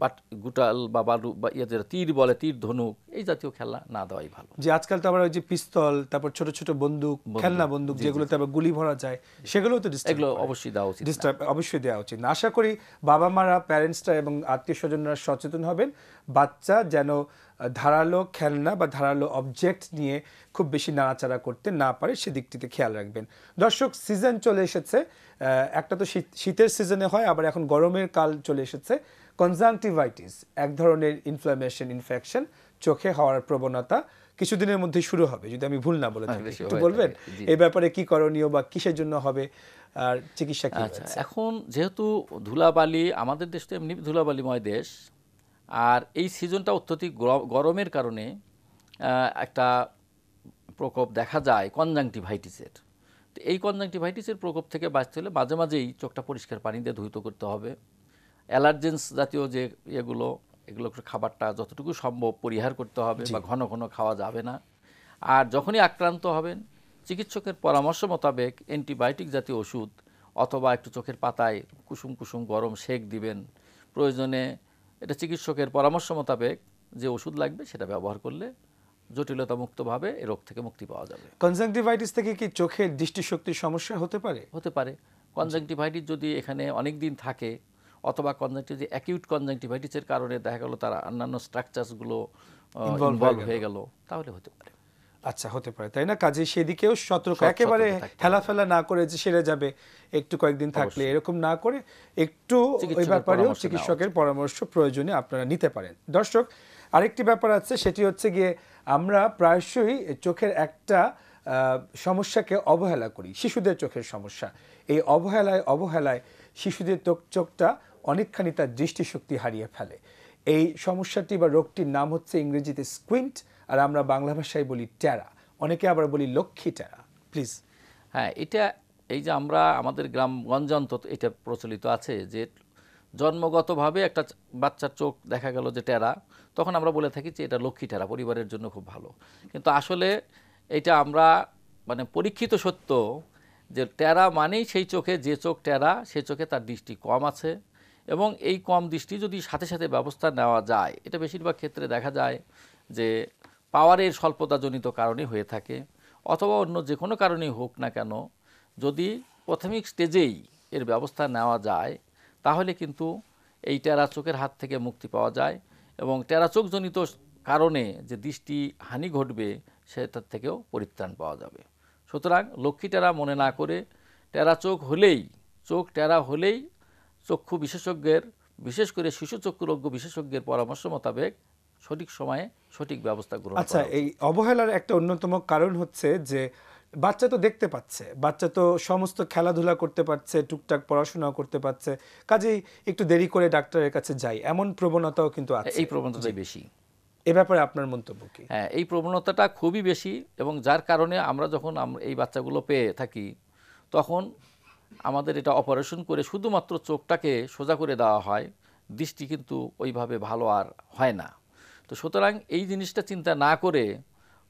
বাট গুটাল বা বালু বা ইয়ে তীর বলে তীর ধনুক এই জাতীয় খেলনা না দেওয়াই ভালো। যে আজকাল তো আবার ওই যে পিস্তল তারপর ছোট ছোট বন্দুক খেলনা বন্দুক যেগুলোতে আবার গুলি ভরা যায় সেগুলো তো এগুলো অবশ্যই দেওয়া উচিত ডিস্টার্ব অবশ্যই দেওয়া উচিত আশা করি বাবা মারা প্যারেন্টসরা এবং আত্মীয় স্বজনরা সচেতন হবেন। বাচ্চা যেন ধারালো খেলনা বা ধারালো অবজেক্ট নিয়ে খুব বেশি নাড়াচাড়া করতে না পারে সেদিকটিতে খেয়াল রাখবেন। দর্শক সিজন চলে এসেছে একটা তো শীতের সিজনে হয় আবার এখন গরমের কাল চলে এসেছে। কনজাংটিভাইটিস এক ধরনের ইনফ্লামেশন ইনফেকশন চোখে হওয়ার প্রবণতা কিছুদিনের মধ্যে শুরু হবে যদি আমি ভুল না বলে হ্যাঁ, থাকি। একটু বলবেন? এই ব্যাপারে কি করণীয় বা কিসের জন্য হবে আর চিকিৎসা কি আচ্ছা এখন যেহেতু ধুলাবালি আমাদের দেশ তো এমনি ধুলাবালিময় দেশ আর এই সিজনটা অত্যধিক গর- গরমের কারণে একটা প্রকোপ দেখা যায় কনজাংটিভাইটিসের। তো এই কনজাংটিভাইটিসের প্রকোপ থেকে বাঁচতে হলে মাঝে মাঝেই চোখটা পরিষ্কার পানি দিয়ে ধুইত করতে হবে। অ্যালার্জেন্স জাতীয় যে ইয়েগুলো এগুলো খাবারটা যতটুকু সম্ভব পরিহার করতে হবে বা ঘন ঘন খাওয়া যাবে না। আর যখনই আক্রান্ত হবেন চিকিৎসকের পরামর্শ মোতাবেক অ্যান্টিবায়োটিক জাতীয় ওষুধ অথবা একটু চোখের পাতায় কুসুম কুসুম গরম সেক দিবেন। প্রয়োজনে এটা চিকিৎসকের পরামর্শ মোতাবেক যে ওষুধ লাগবে সেটা ব্যবহার করলে জটিলতা মুক্তভাবে এ রোগ থেকে মুক্তি পাওয়া যাবে। কনজাংটিভাইটিস থেকে কি চোখের দৃষ্টিশক্তির সমস্যা হতে পারে? হতে পারে। কনজাংটিভাইটিস যদি এখানে অনেক দিন থাকে অথবা কনজাংটিভ যে অ্যাকিউট কনজাংটিভাইটিসের কারণে দেখা গেল তারা অন্যান্য স্ট্রাকচারসগুলো ইনভলভ হয়ে গেল তাহলে হতে পারে। আচ্ছা হতে পারে তাই না? কাজে সেদিকেও সতর্ক একেবারে হেলাফেলা না করে যে সেরে যাবে একটু কয়েকদিন থাকলে এরকম না করে একটু ওই ব্যাপারেও চিকিৎসকের পরামর্শ প্রয়োজনে আপনারা নিতে পারেন। দর্শক আরেকটি ব্যাপার আছে সেটি হচ্ছে গিয়ে আমরা প্রায়শই চোখের একটা সমস্যাকে অবহেলা করি শিশুদের চোখের সমস্যা। এই অবহেলায় অবহেলায় শিশুদের চোখ- চোখটা অনেকখানি তার দৃষ্টিশক্তি হারিয়ে ফেলে। এই সমস্যাটি বা রোগটির নাম হচ্ছে ইংরেজিতে স্কুইন্ট আর আমরা বাংলা ভাষায় বলি ট্যারা অনেকে আবার বলি লক্ষ্মী ট্যারা প্লিজ। হ্যাঁ এটা এই যে আমরা আমাদের গ্রামগঞ্জে অন্তত এটা প্রচলিত আছে যে জন্মগতভাবে একটা বাচ্চার চোখ দেখা গেল যে টেরা, তখন আমরা বলে থাকি যে এটা লক্ষ্মী টেরা, পরিবারের জন্য খুব ভালো। কিন্তু আসলে এটা আমরা মানে পরীক্ষিত সত্য যে টেরা মানেই সেই চোখে যে চোখ টেরা, সে চোখে তার দৃষ্টি কম আছে এবং এই কম দৃষ্টি যদি সাথে সাথে ব্যবস্থা নেওয়া যায়, এটা বেশিরভাগ ক্ষেত্রে দেখা যায় যে পাওয়ারের স্বল্পতাজনিত কারণে হয়ে থাকে, অথবা অন্য যে কোনো কারণেই হোক না কেন, যদি প্রাথমিক স্টেজেই এর ব্যবস্থা নেওয়া যায়, তাহলে কিন্তু এই টেরা চোখের হাত থেকে মুক্তি পাওয়া যায় এবং টেরা চোখজনিত কারণে যে দৃষ্টি হানি ঘটবে, সেটার থেকেও পরিত্রাণ পাওয়া যাবে। সুতরাং লক্ষ্মী টেরা মনে না করে টেরা চোখ হলেই, চোখ টেরা হলেই চক্ষু বিশেষজ্ঞের, বিশেষ করে শিশু চক্ষুরোগ্য বিশেষজ্ঞের পরামর্শ মোতাবেক সঠিক সময়ে সঠিক ব্যবস্থা গ্রহণ আচ্ছা এই অবহেলার একটা অন্যতম কারণ হচ্ছে যে বাচ্চা তো দেখতে পাচ্ছে বাচ্চা তো সমস্ত খেলাধুলা করতে পারছে টুকটাক পড়াশোনা করতে পারছে কাজেই একটু দেরি করে ডাক্তারের কাছে যাই এমন প্রবণতাও কিন্তু আছে। এই প্রবণতাটাই বেশি। এ ব্যাপারে আপনার মন্তব্য কি? হ্যাঁ এই প্রবণতাটা খুবই বেশি এবং যার কারণে আমরা যখন এই বাচ্চাগুলো পেয়ে থাকি তখন আমাদের এটা অপারেশন করে শুধুমাত্র চোখটাকে সোজা করে দেওয়া হয় দৃষ্টি কিন্তু ওইভাবে ভালো আর হয় না। তো সুতরাং এই জিনিসটা চিন্তা না করে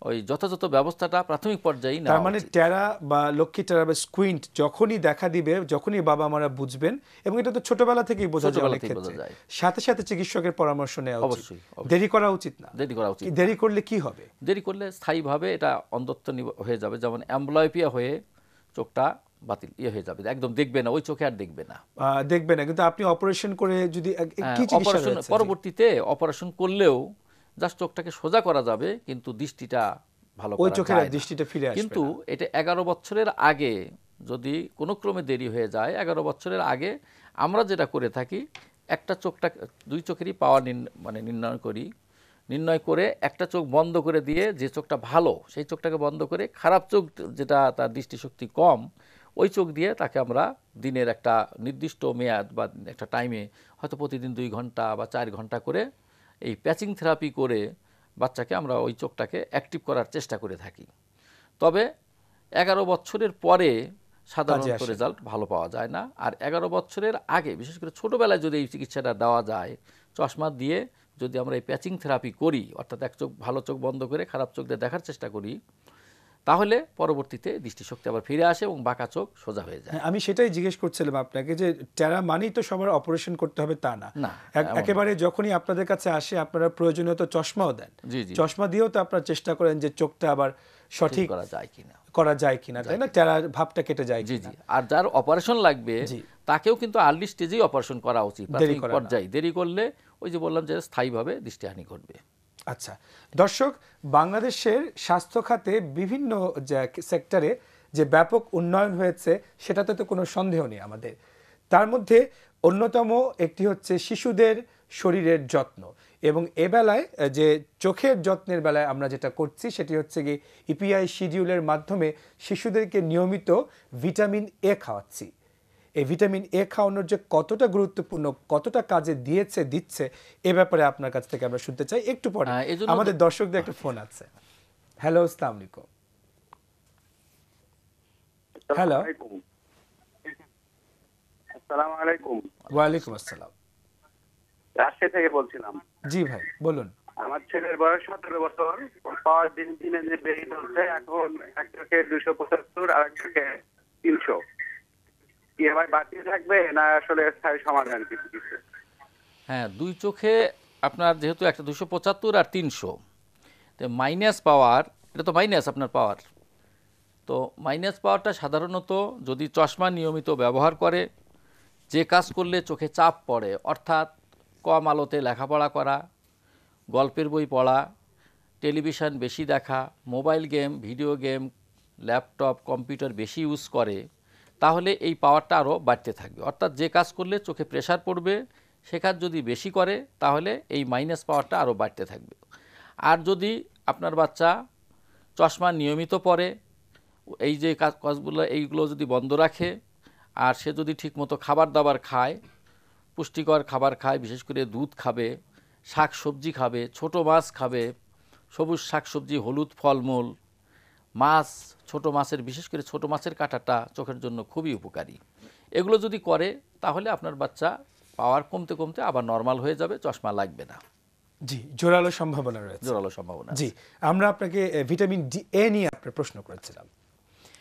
ওই যথাযথ ব্যবস্থাটা প্রাথমিক পর্যায়েই তার মানে টেরা বা লক্ষ্মী টেরা বা স্কুইন্ট যখনই দেখা দিবে যখনই বাবা মারা বুঝবেন এবং এটা তো ছোটবেলা থেকেই বোঝা যায় অনেক ক্ষেত্রে। সাথে সাথে চিকিৎসকের পরামর্শ নেওয়া অবশ্যই। দেরি করা উচিত না। দেরি করা উচিত দেরি করলে কি হবে? দেরি করলে স্থায়ীভাবে এটা অন্ধত্ব হয়ে যাবে। যেমন অ্যাম্বলয়পিয়া হয়ে চোখটা বাতিল ইয়ে হয়ে যাবে। একদম দেখবে না ওই চোখে আর দেখবে না। দেখবে না। কিন্তু আপনি অপারেশন করে যদি হ্যাঁ, কি চিকিৎসা অপারেশন পরবর্তীতে অপারেশন করলেও জাস্ট চোখটাকে সোজা করা যাবে কিন্তু দৃষ্টিটা ভালো ওই চোখের। দৃষ্টিটা ফিরে আসবে কিন্তু এটা এগারো বছরের আগে যদি কোনো ক্রমে দেরি হয়ে যায় এগারো বছরের আগে আমরা যেটা করে থাকি একটা চোখটা দুই চোখেরই পাওয়ার মানে নির্ণয় করি নির্ণয় করে একটা চোখ বন্ধ করে দিয়ে যে চোখটা ভালো সেই চোখটাকে বন্ধ করে খারাপ চোখ যেটা তার দৃষ্টিশক্তি কম ওই চোখ দিয়ে তাকে আমরা দিনের একটা নির্দিষ্ট মেয়াদ বা একটা টাইমে হয়তো প্রতিদিন দুই ঘণ্টা বা চার ঘণ্টা করে এই প্যাচিং থেরাপি করে বাচ্চাকে আমরা ওই চোখটাকে অ্যাক্টিভ করার চেষ্টা করে থাকি। তবে এগারো বছরের পরে সাধারণত রেজাল্ট ভালো পাওয়া যায় না। আর এগারো বছরের আগে বিশেষ করে ছোটোবেলায় যদি এই চিকিৎসাটা দেওয়া যায় চশমা দিয়ে যদি আমরা এই প্যাচিং থেরাপি করি অর্থাৎ এক চোখ ভালো চোখ বন্ধ করে খারাপ চোখ দিয়ে দেখার চেষ্টা করি তাহলে পরবর্তীতে দৃষ্টিশক্তি আবার ফিরে আসে এবং বাঁকা চোখ সোজা হয়ে যায়। হ্যাঁ, আমি সেটাই জিজ্ঞেস করছিলাম আপনাকে যে টেরা মানেই তো সবার অপারেশন করতে হবে তা না। একেবারে যখনই আপনাদের কাছে আসে আপনারা প্রয়োজনীয় তো চশমাও দেন। চশমা দিয়েও তো আপনারা চেষ্টা করেন যে চোখটা আবার সঠিক করা যায় কিনা। করা যায় কিনা তাই না? টেরার ভাবটা কেটে যায় জি জি। আর যার অপারেশন লাগবে। তাকেও কিন্তু আর্লি স্টেজেই অপারেশন করা উচিত। পর্যায়ে। দেরি করলে ওই যে বললাম যে স্থায়ীভাবে দৃষ্টিহানি ঘটবে। আচ্ছা দর্শক, বাংলাদেশের স্বাস্থ্য খাতে বিভিন্ন সেক্টরে যে ব্যাপক উন্নয়ন হয়েছে, সেটাতে তো কোনো সন্দেহ নেই আমাদের। তার মধ্যে অন্যতম একটি হচ্ছে শিশুদের শরীরের যত্ন এবং এ বেলায়, যে চোখের যত্নের বেলায় আমরা যেটা করছি, সেটি হচ্ছে কি ইপিআই শিডিউলের মাধ্যমে শিশুদেরকে নিয়মিত ভিটামিন এ খাওয়াচ্ছি। এই ভিটামিন এ খাওয়ানোর যে কতটা গুরুত্বপূর্ণ কতটা কাজে দিয়েছে দিচ্ছে এ ব্যাপারে আপনার কাছ থেকে আমরা শুনতে চাই। একটু পরে আমাদের দর্শকদের একটা ফোন আছে। হ্যালো আসসালামু আলাইকুম। হ্যালো আসসালামু আলাইকুম। ওয়ালাইকুম আসসালাম। রাজশাহী থেকে বলছিলাম। জি ভাই বলুন। আমার ছেলের বয়স সতেরো বছর। পাওয়ার দিন দিনে যে বেড়ে চলছে এখন এক চোখে দুশো পঁচাত্তর আর এক চোখে তিনশো। এবার বাড়তে থাকবে না আসলে স্থায়ী সমাধান কিছু হ্যাঁ দুই চোখে আপনার যেহেতু একটা দুশো পঁচাত্তর আর তিনশো মাইনাস পাওয়ার, এটা তো মাইনাস আপনার পাওয়ার, তো মাইনাস পাওয়ারটা সাধারণত যদি চশমা নিয়মিত ব্যবহার করে, যে কাজ করলে চোখে চাপ পড়ে, অর্থাৎ কম আলোতে লেখাপড়া করা, গল্পের বই পড়া, টেলিভিশন বেশি দেখা, mobile game, video game, laptop, computer বেশি ইউজ করে তাহলে এই পাওয়ারটা আরও বাড়তে থাকবে। অর্থাৎ যে কাজ করলে চোখে প্রেশার পড়বে, সে কাজ যদি বেশি করে, তাহলে এই মাইনাস পাওয়ারটা আরও বাড়তে থাকবে। আর যদি আপনার বাচ্চা চশমা নিয়মিত পরে, এই যে কাজ কাজগুলো, এইগুলো যদি বন্ধ রাখে, আর সে যদি ঠিকমতো খাবার দাবার খায়, পুষ্টিকর খাবার খায়, বিশেষ করে দুধ খাবে শাক সবজি খাবে, ছোট মাছ খাবে, সবুজ শাক সবজি হলুদ ফলমূল মাছ ছোট মাছের বিশেষ করে ছোট মাছের কাঁটাটা চোখের জন্য খুবই উপকারী। এগুলো যদি করে তাহলে আপনার বাচ্চা পাওয়ার কমতে কমতে আবার নর্মাল হয়ে যাবে চশমা লাগবে না। জি জোরালো সম্ভাবনা রয়েছে। জোরালো সম্ভাবনা জি আমরা আপনাকে ভিটামিন ডি এ নিয়ে আপনার প্রশ্ন করেছিলাম।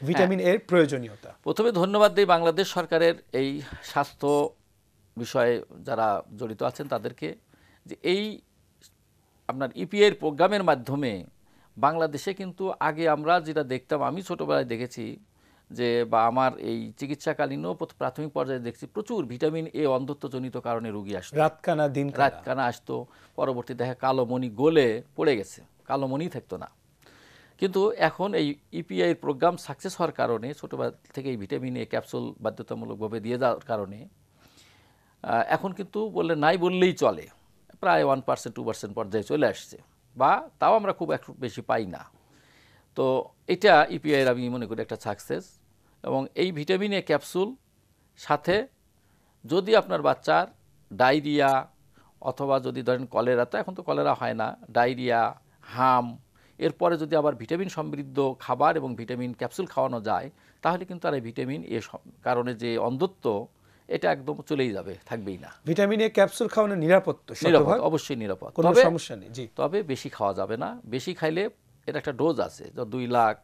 ভিটামিন এর প্রয়োজনীয়তা। প্রথমে ধন্যবাদ দিই বাংলাদেশ সরকারের এই স্বাস্থ্য বিষয়ে যারা জড়িত আছেন তাদেরকে যে এই আপনার ইপিআইয়ের প্রোগ্রামের মাধ্যমে বাংলাদেশে কিন্তু আগে আমরা যেটা দেখতাম আমি ছোটোবেলায় দেখেছি যে বা আমার এই চিকিৎসাকালীনও প্রথ- প্রাথমিক পর্যায়ে দেখছি প্রচুর ভিটামিন এ অন্ধত্বজনিত কারণে রুগী আসতো। রাতকানা দিন রাতকানা আসতো পরবর্তী দেখা কালো মণি গলে পড়ে গেছে কালো মণি থাকতো না। কিন্তু এখন এই ইপিআই প্রোগ্রাম সাকসেস হওয়ার কারণে ছোটোবেলা থেকে এই ভিটামিন এ ক্যাপসুল বাধ্যতামূলকভাবে দিয়ে দেওয়ার কারণে এখন কিন্তু বললে নাই বললেই চলে প্রায় ওয়ান পার্সেন্ট টু পার্সেন্ট পর্যায়ে চলে আসছে। বা তাও আমরা খুব একটু বেশি পাই না। তো এটা ইপিআইয়ের আমি মনে করি একটা সাকসেস এবং এই ভিটামিন এ ক্যাপসুল সাথে যদি আপনার বাচ্চার ডায়রিয়া অথবা যদি ধরেন কলেরা তো এখন তো কলেরা হয় না ডায়রিয়া হাম, এরপরে যদি আবার ভিটামিন সমৃদ্ধ খাবার এবং ভিটামিন ক্যাপসুল খাওয়ানো যায়, তাহলে কিন্তু আর এই ভিটামিন এ কারণে যে অন্ধত্ব এটা একদম চলেই যাবে থাকবেই না। ভিটামিন এ ক্যাপসুল খাওয়ানো নিরাপদ তো নিরাপদ অবশ্যই নিরাপদ। কোনো তবে সমস্যা নেই জি। তবে বেশি খাওয়া যাবে না। বেশি খাইলে এর একটা ডোজ আছে যে দুই লাখ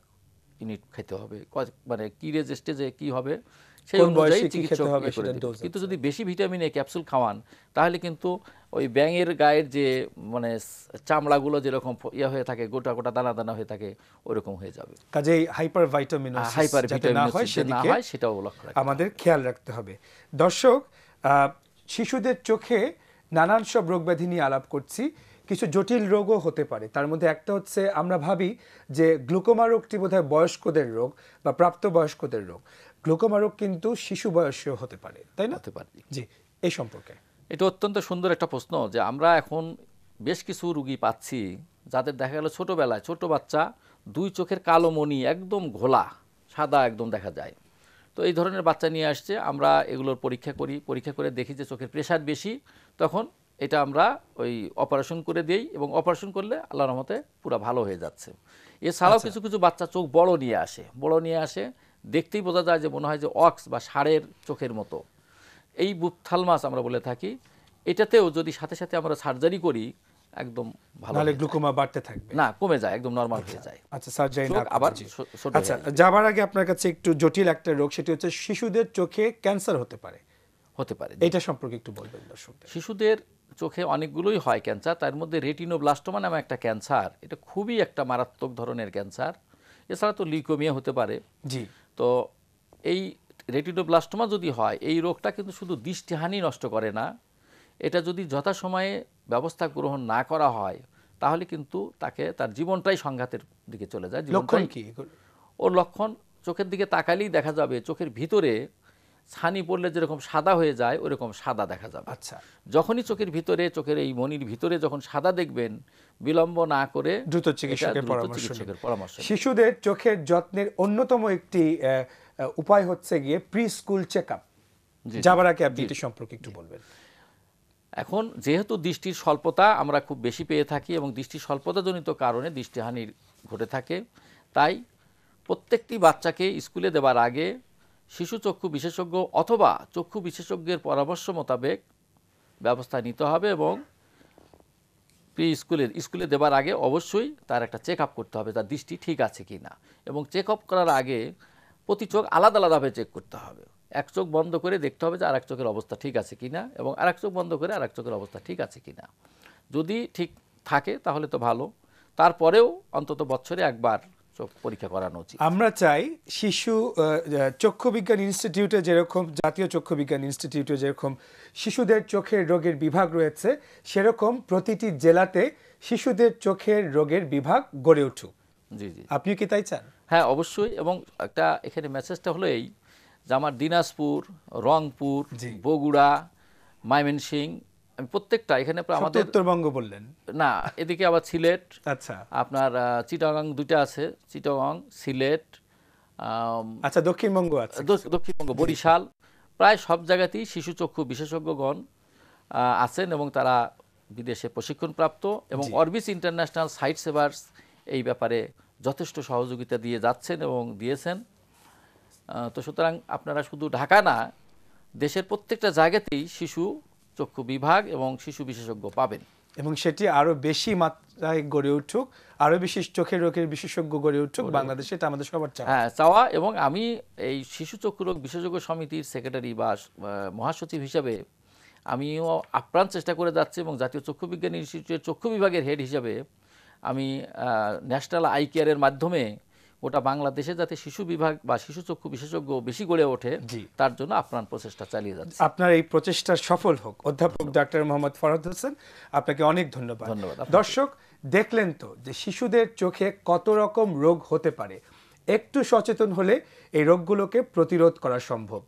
ইউনিট খেতে হবে। মানে কি রেজিস্টে কি হবে সেই অনুযায়ী চিকিৎসক হবে ইয়ে কিন্তু যদি বেশি ভিটামিন এ ক্যাপসুল খাওয়ান তাহলে কিন্তু ওই ব্যাঙের গায়ের যে মানে চামড়াগুলো যেরকম ইয়ে হয়ে থাকে গোটা গোটা দানা দানা হয়ে থাকে ওরকম হয়ে যাবে। কাজেই হাইপার ভাইটামিন হাইপার না হয় না হয় সেটাও লক্ষ্য আমাদের খেয়াল রাখতে হবে। দর্শক শিশুদের চোখে নানান সব রোগ ব্যাধি নিয়ে আলাপ করছি। কিছু জটিল রোগও হতে পারে। তার মধ্যে একটা হচ্ছে আমরা ভাবি যে গ্লুকোমা রোগটি বোধহয় বয়স্কদের রোগ বা প্রাপ্তবয়স্কদের রোগ। গ্লুকোমা রোগ কিন্তু শিশু বয়সেও হতে পারে তাই না? হতে পারে। জি এই সম্পর্কে। এটা অত্যন্ত সুন্দর একটা প্রশ্ন যে আমরা এখন বেশ কিছু রুগী পাচ্ছি যাদের দেখা গেল ছোটোবেলায় ছোট বাচ্চা দুই চোখের কালো মণি একদম ঘোলা সাদা একদম দেখা যায়। তো এই ধরনের বাচ্চা নিয়ে আসছে আমরা এগুলোর পরীক্ষা করি পরীক্ষা করে দেখি যে চোখের প্রেশার বেশি তখন এটা আমরা ওই অপারেশন করে দিই এবং অপারেশন করলে আল্লাহর রহমতে পুরো ভালো হয়ে যাচ্ছে। এছাড়াও কিছু কিছু বাচ্চা চোখ বড় নিয়ে আসে বড় নিয়ে আসে দেখতেই বোঝা যায় যে মনে হয় যে অক্স বা ষাঁড়ের চোখের মতো। এই বুপথালমাস আমরা বলে থাকি এটাতেও যদি সাথে সাথে আমরা সার্জারি করি একদম ভালো হয়ে গ্লুকোমা বাড়তে থাকবে। না কমে যায় একদম নর্মাল হয়ে যায়। আচ্ছা সার্জারি না আবার আচ্ছা যাবার আগে আপনার কাছে একটু জটিল একটা রোগ সেটি হচ্ছে শিশুদের চোখে ক্যান্সার হতে পারে। হতে পারে এটা সম্পর্কে একটু বলবেন দর্শকদের। শিশুদের চোখে অনেকগুলোই হয় ক্যান্সার তার মধ্যে রেটিনোব্লাস্টোমা নামে একটা ক্যান্সার এটা খুবই একটা মারাত্মক ধরনের ক্যান্সার। এছাড়া তো লিউকোমিয়া হতে পারে। জি। তো এই রেটিনোব্লাস্টোমা যদি হয় এই রোগটা কিন্তু শুধু দৃষ্টিহানি নষ্ট করে না এটা যদি যথাসময়ে ব্যবস্থা গ্রহণ না করা হয় তাহলে কিন্তু তাকে তার জীবনটাই সংঘাতের দিকে চলে যায় লক্ষণ কি? ওর লক্ষণ চোখের দিকে তাকালেই দেখা যাবে চোখের ভিতরে ছানি পড়লে যেরকম সাদা হয়ে যায় ওরকম সাদা দেখা যাবে। আচ্ছা। যখনই চোখের ভিতরে চোখের এই মনির ভিতরে যখন সাদা দেখবেন বিলম্ব না করে দ্রুত চিকিৎসকের পরামর্শ শিশুদের চোখের যত্নের অন্যতম একটি উপায় হচ্ছে গিয়ে প্রি স্কুল চেক আপ। যাবার আগে আপনি এটি সম্পর্কে একটু বলবেন। এখন যেহেতু দৃষ্টির স্বল্পতা আমরা খুব বেশি পেয়ে থাকি এবং দৃষ্টির স্বল্পতাজনিত কারণে দৃষ্টিহানি ঘটে থাকে তাই প্রত্যেকটি বাচ্চাকে স্কুলে দেওয়ার আগে শিশু চক্ষু বিশেষজ্ঞ অথবা চক্ষু বিশেষজ্ঞের পরামর্শ মোতাবেক ব্যবস্থা নিতে হবে এবং প্রি স্কুলের স্কুলে দেওয়ার আগে অবশ্যই তার একটা চেক করতে হবে, তার দৃষ্টি ঠিক আছে কি না। এবং চেক করার আগে প্রতি চোখ আলাদা আলাদাভাবে চেক করতে হবে। এক চোখ বন্ধ করে দেখতে হবে যে আর এক চোখের অবস্থা ঠিক আছে কি না এবং আর এক চোখ বন্ধ করে আর এক চোখের অবস্থা ঠিক আছে কি না। যদি ঠিক থাকে তাহলে তো ভালো। তারপরেও অন্তত বছরে একবার পরীক্ষা করানো উচিত। আমরা চাই শিশু চক্ষু বিজ্ঞান ইনস্টিটিউটে যেরকম জাতীয় চক্ষু বিজ্ঞান ইনস্টিটিউটে যেরকম শিশুদের চোখের রোগের বিভাগ রয়েছে সেরকম প্রতিটি জেলাতে শিশুদের চোখের রোগের বিভাগ গড়ে উঠুক। জি জি। আপনি কি তাই চান? হ্যাঁ অবশ্যই। এবং একটা এখানে মেসেজটা হলো এই যে আমার দিনাজপুর রংপুর বগুড়া ময়মনসিং আমি প্রত্যেকটা এখানে আমাদের উত্তরবঙ্গ বললেন। না এদিকে আবার সিলেট আচ্ছা। আপনার চিটাগাং দুইটা আছে চিটাগাং সিলেট আচ্ছা দক্ষিণবঙ্গ আছে। দক্ষিণবঙ্গ বরিশাল প্রায় সব জায়গাতেই শিশু চক্ষু বিশেষজ্ঞগণ আছেন এবং তারা বিদেশে প্রশিক্ষণপ্রাপ্ত এবং অরবিস ইন্টারন্যাশনাল সাইট সেভার্স এই ব্যাপারে যথেষ্ট সহযোগিতা দিয়ে যাচ্ছেন এবং দিয়েছেন। তো সুতরাং আপনারা শুধু ঢাকা না দেশের প্রত্যেকটা জায়গাতেই শিশু চক্ষু বিভাগ এবং শিশু বিশেষজ্ঞ পাবেন। এবং সেটি আরও বেশি মাত্রায় গড়ে উঠুক আরও বেশি চোখের রোগের বিশেষজ্ঞ গড়ে উঠুক বাংলাদেশে এটা আমাদের সবার চাওয়া। হ্যাঁ চাওয়া এবং আমি এই শিশু চক্ষু রোগ বিশেষজ্ঞ সমিতির সেক্রেটারি বা মহাসচিব হিসাবে আমিও আপ্রাণ চেষ্টা করে যাচ্ছি এবং জাতীয় চক্ষু বিজ্ঞান ইনস্টিটিউটের চক্ষু বিভাগের হেড হিসাবে আমি ন্যাশনাল আই কেয়ারের মাধ্যমে ওটা বাংলাদেশে যাতে শিশু বিভাগ বা শিশু চক্ষু বিশেষজ্ঞ বেশি গড়ে ওঠে তার জন্য আপ্রাণ প্রচেষ্টা চালিয়ে যাচ্ছে। আপনার এই প্রচেষ্টা সফল হোক। অধ্যাপক ডাক্তার মোহাম্মদ ফরহাদ হোসেন আপনাকে অনেক ধন্যবাদ। ধন্যবাদ দর্শক দেখলেন তো যে শিশুদের চোখে কত রকম রোগ হতে পারে। একটু সচেতন হলে এই রোগগুলোকে প্রতিরোধ করা সম্ভব।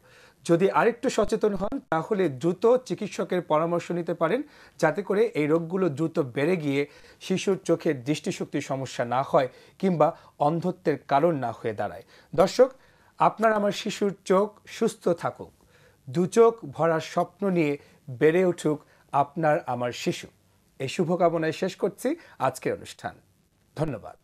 যদি আরেকটু সচেতন হন, তাহলে দ্রুত চিকিৎসকের পরামর্শ নিতে পারেন, যাতে করে এই রোগগুলো দ্রুত বেড়ে গিয়ে শিশুর চোখের দৃষ্টিশক্তির সমস্যা না হয় কিংবা অন্ধত্বের কারণ না হয়ে দাঁড়ায়। দর্শক, আপনার আমার শিশুর চোখ সুস্থ থাকুক। দু চোখ ভরা স্বপ্ন নিয়ে বেড়ে উঠুক আপনার আমার শিশু। এই শুভকামনায় শেষ করছি আজকের অনুষ্ঠান। ধন্যবাদ।